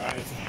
All right.